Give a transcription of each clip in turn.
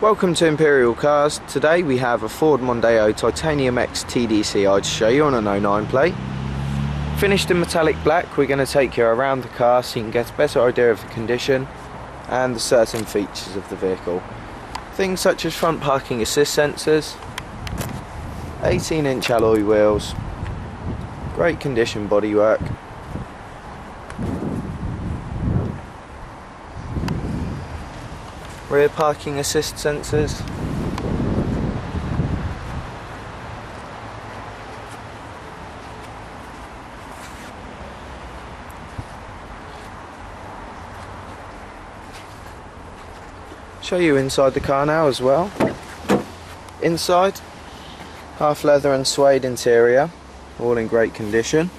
Welcome to Imperial Cars. Today we have a Ford Mondeo Titanium X TDCi to show you on an 09 plate. Finished in metallic black, we're going to take you around the car so you can get a better idea of the condition and the certain features of the vehicle. Things such as front parking assist sensors, 18 inch alloy wheels, great condition bodywork, rear parking assist sensors. Show you inside the car now as well. Inside half leather and suede interior all in great condition.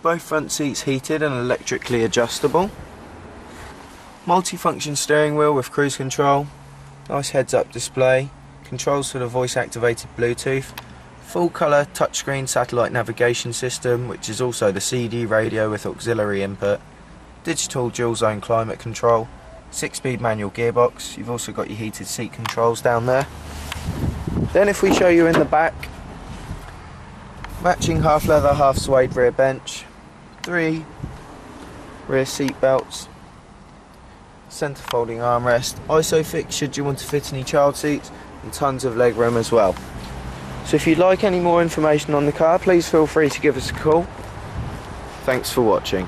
Both front seats heated and electrically adjustable multi-function steering wheel with cruise control nice heads-up display controls for the voice activated Bluetooth full colour touchscreen satellite navigation system which is also the CD radio with auxiliary input digital dual zone climate control 6 speed manual gearbox. You've also got your heated seat controls down there. Then if we show you in the back matching half leather half suede rear bench three rear seat belts centre folding armrest, ISOFIX should you want to fit any child seats, and tons of leg room as well. So if you'd like any more information on the car, please feel free to give us a call. Thanks for watching.